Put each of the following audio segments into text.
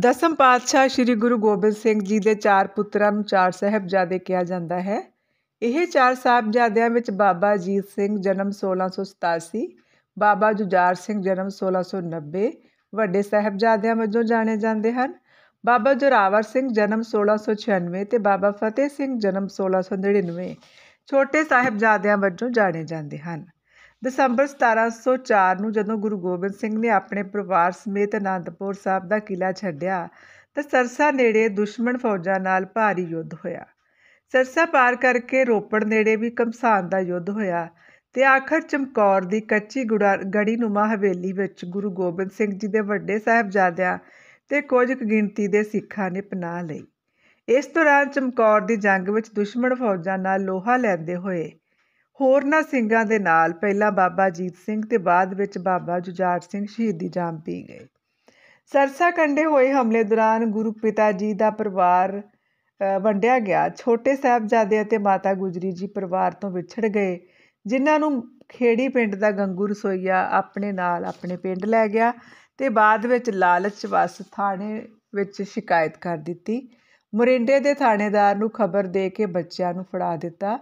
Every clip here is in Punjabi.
ਦਸਮ ਪਾਤਸ਼ਾਹ ਸ੍ਰੀ ਗੁਰੂ ਗੋਬਿੰਦ ਸਿੰਘ ਜੀ ਦੇ ਚਾਰ ਪੁੱਤਰਾਂ ਨੂੰ ਚਾਰ ਸਾਹਿਬਜ਼ਾਦੇ ਕਿਹਾ ਜਾਂਦਾ ਹੈ। ਇਹ ਚਾਰ ਸਾਹਿਬਜ਼ਾਦਿਆਂ ਵਿੱਚ ਬਾਬਾ ਅਜੀਤ ਸਿੰਘ ਜਨਮ 1687 ਬਾਬਾ ਜੁਝਾਰ ਸਿੰਘ ਜਨਮ 1690 ਵੱਡੇ ਸਾਹਿਬਜ਼ਾਦਿਆਂ ਵਜੋਂ ਜਾਣੇ ਜਾਂਦੇ ਹਨ। ਬਾਬਾ ਜੋਰਾਵਰ ਸਿੰਘ ਜਨਮ 1696 ਤੇ ਬਾਬਾ ਫਤਿਹ ਸਿੰਘ ਜਨਮ 1699 ਛੋਟੇ ਸਾਹਿਬਜ਼ਾਦਿਆਂ ਵਜੋਂ ਜਾਣੇ ਜਾਂਦੇ ਹਨ। ਦਸੰਬਰ 1704 ਨੂੰ ਜਦੋਂ ਗੁਰੂ ਗੋਬਿੰਦ ਸਿੰਘ ਨੇ ਆਪਣੇ ਪਰਿਵਾਰ ਸਮੇਤ ਅਨੰਦਪੁਰ ਸਾਹਿਬ ਦਾ ਕਿਲਾ ਛੱਡਿਆ, ਤਾਂ ਸਰਸਾ ਨੇੜੇ ਦੁਸ਼ਮਣ ਫੌਜਾਂ ਨਾਲ ਭਾਰੀ ਯੁੱਧ ਹੋਇਆ। ਸਰਸਾ ਪਾਰ ਕਰਕੇ ਰੋਪੜ ਨੇੜੇ ਵੀ ਕਮਸਾਨ ਦਾ ਯੁੱਧ ਹੋਇਆ ਤੇ ਆਖਰ ਚਮਕੌਰ ਦੀ ਕੱਚੀ ਗੜੀ ਨੁਮਾ ਹਵੇਲੀ ਵਿੱਚ ਗੁਰੂ ਗੋਬਿੰਦ ਸਿੰਘ ਜੀ ਦੇ ਵੱਡੇ ਸਾਹਿਬਜ਼ਾਦਿਆਂ ਤੇ ਕੁਝ ਗਿਣਤੀ ਦੇ ਸਿੱਖਾਂ ਨੇ ਪਨਾਹ ਲਈ। ਇਸ ਦੌਰਾਨ ਚਮਕੌਰ ਦੀ ਜੰਗ ਵਿੱਚ ਦੁਸ਼ਮਣ ਫੌਜਾਂ ਨਾਲ ਲੋਹਾ ਲੈਂਦੇ ਹੋਏ ਹੋਰਨਾਂ ਸਿੰਘਾਂ ਦੇ ਨਾਲ ਪਹਿਲਾਂ ਬਾਬਾ ਅਜੀਤ ਸਿੰਘ ਤੇ ਬਾਅਦ ਵਿੱਚ ਬਾਬਾ ਜੁਝਾਰ ਸਿੰਘ ਸ਼ਹੀਦੀ ਜਾਮ ਪੀ ਗਏ। ਸਰਸਾ ਕੰਡੇ ਹੋਏ ਹਮਲੇ ਦੌਰਾਨ ਗੁਰੂ ਪਿਤਾ ਜੀ ਦਾ ਪਰਿਵਾਰ ਵੰਡਿਆ ਗਿਆ। ਛੋਟੇ ਸਾਹਿਬਜ਼ਾਦੇ ਅਤੇ ਮਾਤਾ ਗੁਜਰੀ ਜੀ ਪਰਿਵਾਰ ਤੋਂ ਵਿਛੜ ਗਏ, ਜਿਨ੍ਹਾਂ ਨੂੰ ਖੇੜੀ ਪਿੰਡ ਦਾ ਗੰਗੂ ਰਸੋਈਆ ਆਪਣੇ ਨਾਲ ਆਪਣੇ ਪਿੰਡ ਲੈ ਗਿਆ ਤੇ ਬਾਅਦ ਵਿੱਚ ਲਾਲਚ ਵਸ ਥਾਣੇ ਵਿੱਚ ਸ਼ਿਕਾਇਤ ਕਰ ਦਿੱਤੀ। ਮੋਰਿੰਡੇ ਦੇ ਥਾਣੇਦਾਰ ਨੂੰ ਖਬਰ ਦੇ ਕੇ ਬੱਚਿਆਂ ਨੂੰ ਫੜਾ ਦਿੱਤਾ।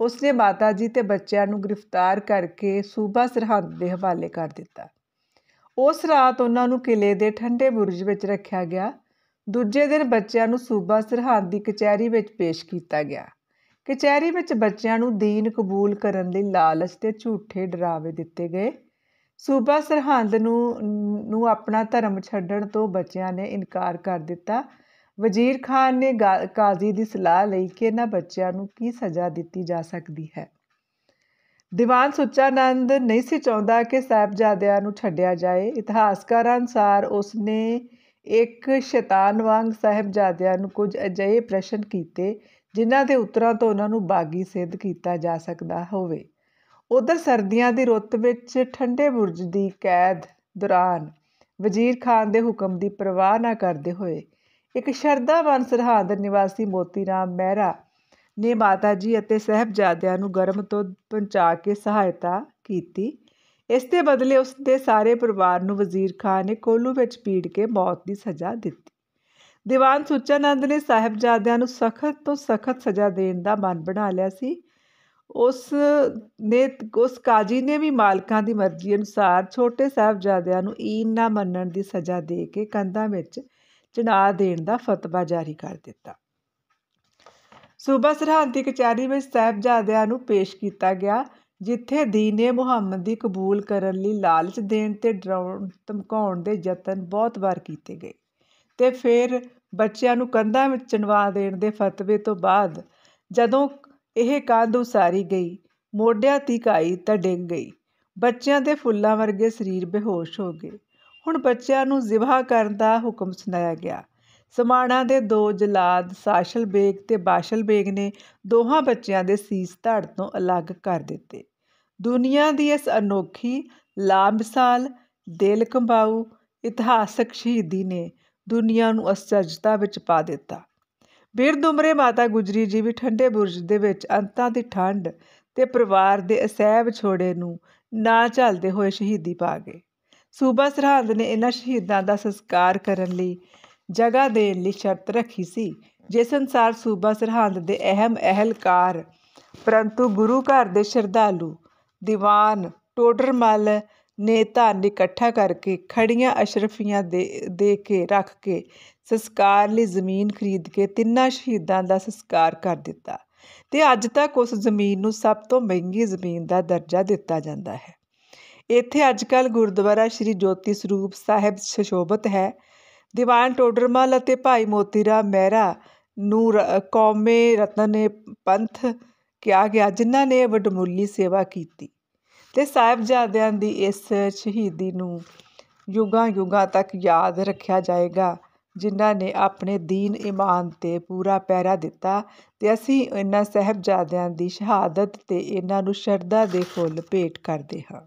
ਉਸਨੇ ਮਾਤਾ ਜੀ ਤੇ ਬੱਚਿਆਂ ਨੂੰ ਗ੍ਰਿਫਤਾਰ ਕਰਕੇ ਸੂਬਾ ਸਰਹੰਦ ਦੇ ਹਵਾਲੇ ਕਰ ਦਿੱਤਾ। ਉਸ ਰਾਤ ਉਹਨਾਂ ਨੂੰ ਕਿਲੇ ਦੇ ਠੰਡੇ ਬੁਰਜ ਵਿੱਚ ਰੱਖਿਆ ਗਿਆ। ਦੂਜੇ ਦਿਨ ਬੱਚਿਆਂ ਨੂੰ ਸੂਬਾ ਸਰਹੰਦ ਦੀ ਕਚਹਿਰੀ ਵਿੱਚ ਪੇਸ਼ ਕੀਤਾ ਗਿਆ। ਕਚਹਿਰੀ ਵਿੱਚ ਬੱਚਿਆਂ ਨੂੰ ਦੀਨ ਕਬੂਲ ਕਰਨ ਲਈ ਲਾਲਚ ਤੇ ਝੂਠੇ ਡਰਾਵੇ ਦਿੱਤੇ ਗਏ। ਸੂਬਾ ਸਰਹੰਦ ਨੂੰ ਨੂੰ ਆਪਣਾ ਧਰਮ ਛੱਡਣ ਤੋਂ ਬੱਚਿਆਂ ਨੇ ਇਨਕਾਰ ਕਰ ਦਿੱਤਾ। ਵਜ਼ੀਰ ਖਾਨ ਨੇ ਕਾਜ਼ੀ ਦੀ ਸਲਾਹ ਲਈ ਕਿ ਇਹਨਾਂ ਬੱਚਿਆਂ ਨੂੰ ਕੀ ਸਜ਼ਾ ਦਿੱਤੀ ਜਾ ਸਕਦੀ ਹੈ। ਦੀਵਾਨ ਸੁੱਚਾਨੰਦ ਨਹੀਂ ਸੀ ਚਾਹੁੰਦਾ ਕਿ ਸਾਹਿਬਜ਼ਾਦਿਆਂ ਨੂੰ ਛੱਡਿਆ ਜਾਏ। ਇਤਿਹਾਸਕਾਰਾਂ ਅਨੁਸਾਰ ਉਸਨੇ ਇੱਕ ਸ਼ੈਤਾਨ ਵਾਂਗ ਸਾਹਿਬਜ਼ਾਦਿਆਂ ਨੂੰ ਕੁਝ ਅਜਿਹੇ ਪ੍ਰਸ਼ਨ ਕੀਤੇ, ਜਿਨ੍ਹਾਂ ਦੇ ਉੱਤਰਾਂ ਤੋਂ ਉਹਨਾਂ ਨੂੰ ਬਾਗੀ ਸਿੱਧ ਕੀਤਾ ਜਾ ਸਕਦਾ ਹੋਵੇ। ਉਧਰ ਸਰਦੀਆਂ ਦੀ ਰੁੱਤ ਵਿੱਚ ਠੰਡੇ ਬੁਰਜ ਦੀ ਕੈਦ ਦੌਰਾਨ ਵਜ਼ੀਰ ਖਾਨ ਦੇ ਹੁਕਮ ਦੀ ਪਰਵਾਹ ਨਾ ਕਰਦੇ ਹੋਏ ਇੱਕ ਸ਼ਰਧਾਵਾਨ ਸਰਹੰਦ ਨਿਵਾਸੀ ਮੋਤੀ ਰਾਮ ਮਹਿਰਾ ਨੇ ਮਾਤਾ ਜੀ ਅਤੇ ਸਹਿਬਜ਼ਾਦਿਆਂ ਨੂੰ ਗਰਮ ਤੋਂ ਪਹੁੰਚਾ ਕੇ ਸਹਾਇਤਾ ਕੀਤੀ। ਇਸ ਦੇ ਬਦਲੇ ਉਸ ਦੇ ਸਾਰੇ ਪਰਿਵਾਰ ਨੂੰ ਵਜ਼ੀਰ ਖਾਨ ਨੇ ਕੋਲੂ ਵਿੱਚ ਪੀੜ ਕੇ ਮੌਤ ਦੀ ਸਜ਼ਾ ਦਿੱਤੀ। ਦੀਵਾਨ ਸੁਚਾਨੰਦ ਨੇ ਸਾਹਿਬਜ਼ਾਦਿਆਂ ਨੂੰ ਸਖਤ ਤੋਂ ਸਖਤ ਸਜ਼ਾ ਦੇਣ ਦਾ ਮਨ ਬਣਾ ਲਿਆ ਸੀ। ਉਸ ਨੇ, ਉਸ ਕਾਜੀ ਨੇ ਵੀ ਮਾਲਕਾਂ ਦੀ ਮਰਜ਼ੀ ਅਨੁਸਾਰ ਛੋਟੇ ਸਾਹਿਬਜ਼ਾਦਿਆਂ ਨੂੰ ਈਨ ਨਾ ਮੰਨਣ ਦੀ ਸਜ਼ਾ ਦੇ ਕੇ ਕੰਧਾਂ ਵਿੱਚ ਚੜਾ ਦੇਣ ਦਾ ਫਤਵਾ ਜਾਰੀ ਕਰ ਦਿੱਤਾ। ਸੂਬਾ ਸਰਹੰਦ ਦੀ ਕਚਹਿਰੀ ਵਿੱਚ ਸਾਹਿਬਜ਼ਾਦਿਆਂ ਨੂੰ ਪੇਸ਼ ਕੀਤਾ ਗਿਆ, ਜਿੱਥੇ ਦੀਨੇ ਮੁਹੰਮਦ ਦੀ ਕਬੂਲ ਕਰਨ ਲਈ ਲਾਲਚ ਦੇਣ ਤੇ ਡਰਾਉਣ, ਧਮਕਾਉਣ ਦੇ ਯਤਨ ਬਹੁਤ ਵਾਰ ਕੀਤੇ ਗਏ ਤੇ ਫਿਰ ਬੱਚਿਆਂ ਨੂੰ ਕੰਧਾਂ ਵਿੱਚ ਚਣਵਾ ਦੇਣ ਦੇ ਫਤਵੇ ਤੋਂ ਬਾਅਦ ਜਦੋਂ ਇਹ ਕੰਧ ਉਸਾਰੀ ਗਈ, ਮੋਢਿਆਂ ਤੀਕ ਆਈ ਤਾਂ ਡਿੱਗ ਗਈ। ਬੱਚਿਆਂ ਦੇ ਫੁੱਲਾਂ ਵਰਗੇ ਸਰੀਰ ਬੇਹੋਸ਼ ਹੋ ਗਏ। ਹੁਣ ਬੱਚਿਆਂ ਨੂੰ ਜ਼ਿਬਹਾ ਕਰਨ ਦਾ ਹੁਕਮ ਸੁਣਾਇਆ ਗਿਆ। ਸਮਾਣਾ ਦੇ ਦੋ ਜਲਾਦ, ਸਾਸ਼ਲ ਬੇਗ ਤੇ ਬਾਸ਼ਲ ਬੇਗ ਨੇ ਦੋਹਾਂ ਬੱਚਿਆਂ ਦੇ ਸੀਸ ਧੜ ਤੋਂ ਅਲੱਗ ਕਰ ਦਿੱਤੇ। ਦੁਨੀਆ ਦੀ ਇਸ ਅਨੋਖੀ ਲਾਮਿਸਾਲ ਦਿਲ ਕੰਬਾਊ ਇਤਿਹਾਸਕ ਸ਼ਹੀਦੀ ਨੇ ਦੁਨੀਆ ਨੂੰ ਅਸਜਤਾ ਵਿੱਚ ਪਾ ਦਿੱਤਾ। ਬਿਰਦ ਉਮਰੇ ਮਾਤਾ ਗੁਜਰੀ ਜੀ ਵੀ ਠੰਡੇ ਬੁਰਜ ਦੇ ਵਿੱਚ ਅੰਤਾਂ ਦੀ ਠੰਡ ਤੇ ਪਰਿਵਾਰ ਦੇ ਅਸਹਿਬ ਛੋੜੇ ਨੂੰ ਨਾ ਝੱਲਦੇ ਹੋਏ ਸ਼ਹੀਦੀ ਪਾ ਗਏ। ਸੂਬਾ ਸਰਹੰਦ ਨੇ ਇਹਨਾਂ ਸ਼ਹੀਦਾਂ ਦਾ ਸੰਸਕਾਰ ਕਰਨ ਲਈ ਜਗ੍ਹਾ ਦੇਣ ਲਈ ਸ਼ਰਤ ਰੱਖੀ ਸੀ। ਜਿਸ ਅਨਸਾਰ ਸੂਬਾ ਸਰਹੰਦ ਦੇ ਅਹਿਮ ਅਹਿਲਕਾਰ ਪਰੰਤੂ ਗੁਰੂ ਘਰ ਦੇ ਸ਼ਰਧਾਲੂ, ਦੀਵਾਨ, ਟੋਡਰਮਲ ਨੇ ਧਨ ਇਕੱਠਾ ਕਰਕੇ ਖੜੀਆਂ ਅਸ਼ਰਫੀਆਂ ਦੇ ਦੇ ਕੇ ਰੱਖ ਕੇ ਸੰਸਕਾਰ ਲਈ ਜ਼ਮੀਨ ਖਰੀਦ ਕੇ ਤਿੰਨਾਂ ਸ਼ਹੀਦਾਂ ਦਾ ਸੰਸਕਾਰ ਕਰ ਦਿੱਤਾ ਤੇ ਅੱਜ ਤੱਕ ਉਸ ਜ਼ਮੀਨ ਨੂੰ ਸਭ ਤੋਂ ਮਹਿੰਗੀ ਜ਼ਮੀਨ ਦਾ ਦਰਜਾ ਦਿੱਤਾ ਜਾਂਦਾ ਹੈ। ਇੱਥੇ ਅੱਜ ਕੱਲ ਗੁਰਦੁਆਰਾ ਸ੍ਰੀ ਜੋਤੀ ਸਰੂਪ ਸਾਹਿਬ ਸ਼ਸ਼ੋਭਤ ਹੈ। ਦੀਵਾਨ ਟੋਡਰਮਲ ਅਤੇ ਭਾਈ ਮੋਤੀਰਾ ਮਹਿਰਾ ਨੂੰ ਕੌਮੇ ਰਤਨ ਪੰਥ ਕਿਹਾ ਗਿਆ, ਜਿਨ੍ਹਾਂ ਨੇ ਵਡਮੁੱਲੀ ਸੇਵਾ ਕੀਤੀ। ਤੇ ਸਾਹਿਬਜ਼ਾਦਿਆਂ ਦੀ ਇਸ ਸ਼ਹੀਦੀ ਨੂੰ ਯੁਗਾਂ ਯੁਗਾਂ ਤੱਕ ਯਾਦ ਰੱਖਿਆ ਜਾਏਗਾ, ਜਿਨ੍ਹਾਂ ਨੇ ਆਪਣੇ ਦੀਨ ਇਮਾਨ ਤੇ ਪੂਰਾ ਪਹਿਰਾ ਦਿੱਤਾ ਤੇ ਅਸੀਂ ਇਹਨਾਂ ਸਾਹਿਬਜ਼ਾਦਿਆਂ ਦੀ ਸ਼ਹਾਦਤ ਤੇ ਇਹਨਾਂ ਨੂੰ ਸ਼ਰਧਾ ਦੇ ਫੁੱਲ ਭੇਟ ਕਰਦੇ ਹਾਂ।